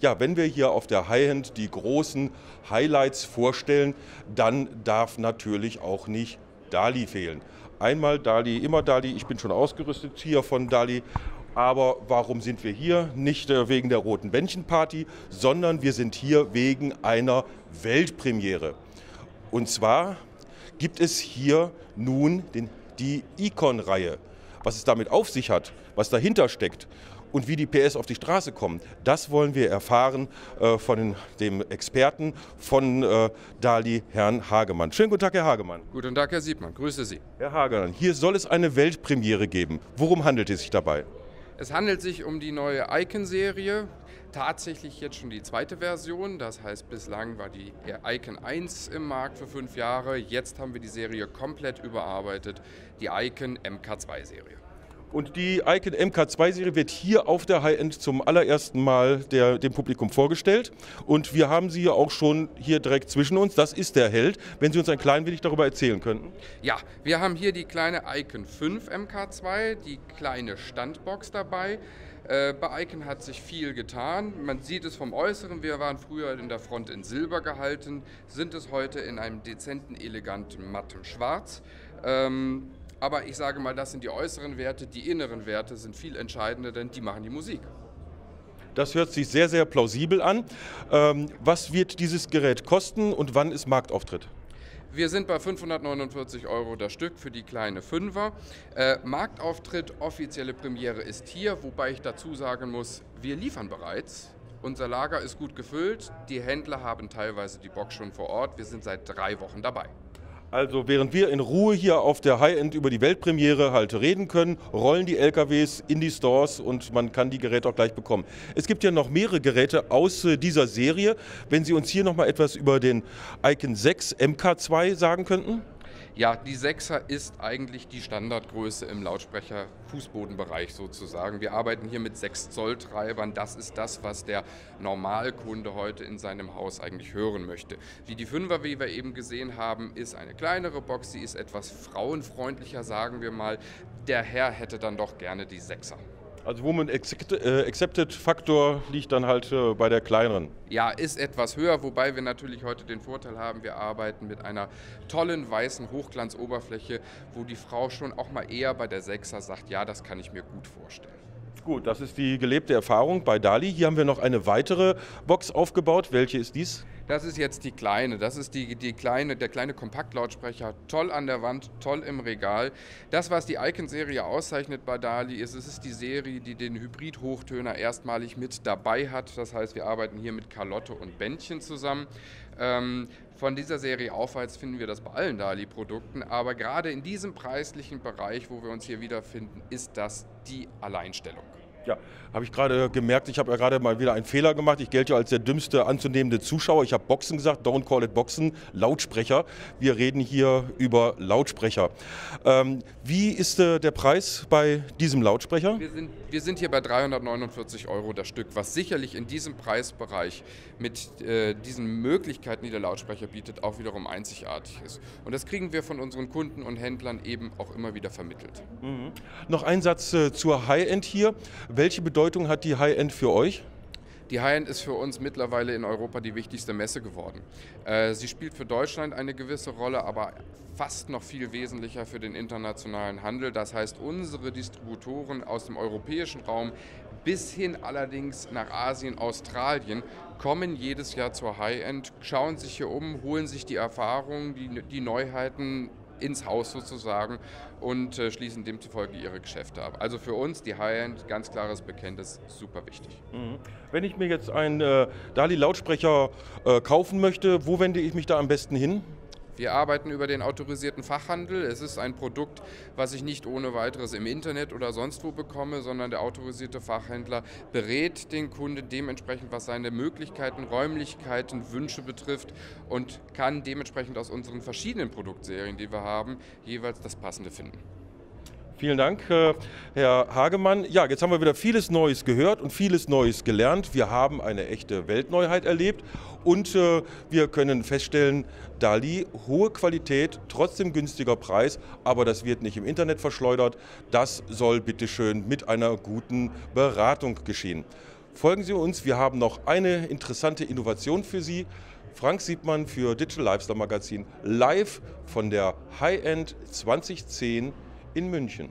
Ja, wenn wir hier auf der High-End die großen Highlights vorstellen, dann darf natürlich auch nicht Dali fehlen. Einmal Dali, immer Dali. Ich bin schon ausgerüstet hier von Dali. Aber warum sind wir hier? Nicht äh, wegen der Roten Bändchenparty, sondern wir sind hier wegen einer Weltpremiere. Und zwar gibt es hier nun den, die Icon-Reihe. Was es damit auf sich hat, was dahinter steckt und wie die PS auf die Straße kommen, das wollen wir erfahren äh, von dem Experten von äh, Dali, Herrn Hagemann. Schönen guten Tag, Herr Hagemann. Guten Tag, Herr Siebmann. Grüße Sie. Herr Hagemann, hier soll es eine Weltpremiere geben. Worum handelt es sich dabei? Es handelt sich um die neue Icon-Serie. Tatsächlich jetzt schon die zweite Version. Das heißt, bislang war die Icon 1 im Markt für fünf Jahre. Jetzt haben wir die Serie komplett überarbeitet. Die Icon MK2-Serie. Und die Icon MK2-Serie wird hier auf der High-End zum allerersten Mal der, dem Publikum vorgestellt. Und wir haben sie ja auch schon hier direkt zwischen uns. Das ist der Held. Wenn Sie uns ein klein wenig darüber erzählen könnten. Ja, wir haben hier die kleine Icon 5 MK2, die kleine Standbox dabei. Äh, bei Icon hat sich viel getan. Man sieht es vom Äußeren. Wir waren früher in der Front in Silber gehalten, sind es heute in einem dezenten, eleganten, matten Schwarz. Ähm, aber ich sage mal, das sind die äußeren Werte. Die inneren Werte sind viel entscheidender, denn die machen die Musik. Das hört sich sehr, sehr plausibel an. Ähm, was wird dieses Gerät kosten und wann ist Marktauftritt? Wir sind bei 549 Euro das Stück für die kleine Fünfer. Äh, Marktauftritt, offizielle Premiere ist hier, wobei ich dazu sagen muss, wir liefern bereits. Unser Lager ist gut gefüllt. Die Händler haben teilweise die Box schon vor Ort. Wir sind seit drei Wochen dabei. Also während wir in Ruhe hier auf der High-End über die Weltpremiere halt reden können, rollen die LKWs in die Stores und man kann die Geräte auch gleich bekommen. Es gibt ja noch mehrere Geräte aus äh, dieser Serie. Wenn Sie uns hier noch mal etwas über den Icon 6 MK2 sagen könnten? Ja, die 6er ist eigentlich die Standardgröße im Lautsprecher-Fußbodenbereich sozusagen. Wir arbeiten hier mit 6 Zoll Treibern. Das ist das, was der Normalkunde heute in seinem Haus eigentlich hören möchte. Wie die 5er, wie wir eben gesehen haben, ist eine kleinere Box. Sie ist etwas frauenfreundlicher, sagen wir mal. Der Herr hätte dann doch gerne die 6er. Also Woman äh, Accepted Faktor liegt dann halt äh, bei der kleineren. Ja, ist etwas höher, wobei wir natürlich heute den Vorteil haben, wir arbeiten mit einer tollen weißen Hochglanzoberfläche, wo die Frau schon auch mal eher bei der Sechser sagt, ja, das kann ich mir gut vorstellen. Gut, das ist die gelebte Erfahrung bei Dali. Hier haben wir noch eine weitere Box aufgebaut. Welche ist dies? Das ist jetzt die kleine. Das ist die, die kleine, der kleine Kompaktlautsprecher. Toll an der Wand, toll im Regal. Das, was die Icon-Serie auszeichnet bei Dali, ist, es ist die Serie, die den Hybrid-Hochtöner erstmalig mit dabei hat. Das heißt, wir arbeiten hier mit Carlotte und Bändchen zusammen. Ähm, von dieser Serie aufwärts finden wir das bei allen Dali-Produkten, aber gerade in diesem preislichen Bereich, wo wir uns hier wiederfinden, ist das die Alleinstellung. Ja, habe ich gerade gemerkt, ich habe ja gerade mal wieder einen Fehler gemacht. Ich gelte ja als der dümmste anzunehmende Zuschauer. Ich habe Boxen gesagt, don't call it Boxen, Lautsprecher. Wir reden hier über Lautsprecher. Ähm, wie ist äh, der Preis bei diesem Lautsprecher? Wir sind, wir sind hier bei 349 Euro das Stück, was sicherlich in diesem Preisbereich mit äh, diesen Möglichkeiten, die der Lautsprecher bietet, auch wiederum einzigartig ist. Und das kriegen wir von unseren Kunden und Händlern eben auch immer wieder vermittelt. Mhm. Noch ein Satz äh, zur High-End hier. Welche Bedeutung hat die High-End für euch? Die High-End ist für uns mittlerweile in Europa die wichtigste Messe geworden. Äh, sie spielt für Deutschland eine gewisse Rolle, aber fast noch viel wesentlicher für den internationalen Handel. Das heißt, unsere Distributoren aus dem europäischen Raum bis hin allerdings nach Asien, Australien kommen jedes Jahr zur High-End, schauen sich hier um, holen sich die Erfahrungen, die, die Neuheiten ins Haus sozusagen und äh, schließen demzufolge ihre Geschäfte ab. Also für uns die High-End, ganz klares Bekenntnis, super wichtig. Mhm. Wenn ich mir jetzt einen äh, Dali-Lautsprecher äh, kaufen möchte, wo wende ich mich da am besten hin? Wir arbeiten über den autorisierten Fachhandel. Es ist ein Produkt, was ich nicht ohne weiteres im Internet oder sonst wo bekomme, sondern der autorisierte Fachhändler berät den Kunden dementsprechend, was seine Möglichkeiten, Räumlichkeiten, Wünsche betrifft und kann dementsprechend aus unseren verschiedenen Produktserien, die wir haben, jeweils das Passende finden. Vielen Dank, äh, Herr Hagemann. Ja, jetzt haben wir wieder vieles Neues gehört und vieles Neues gelernt. Wir haben eine echte Weltneuheit erlebt und äh, wir können feststellen, Dali, hohe Qualität, trotzdem günstiger Preis, aber das wird nicht im Internet verschleudert. Das soll bitteschön mit einer guten Beratung geschehen. Folgen Sie uns, wir haben noch eine interessante Innovation für Sie. Frank Siebmann für Digital Lifestyle Magazin live von der High End 2010 in München.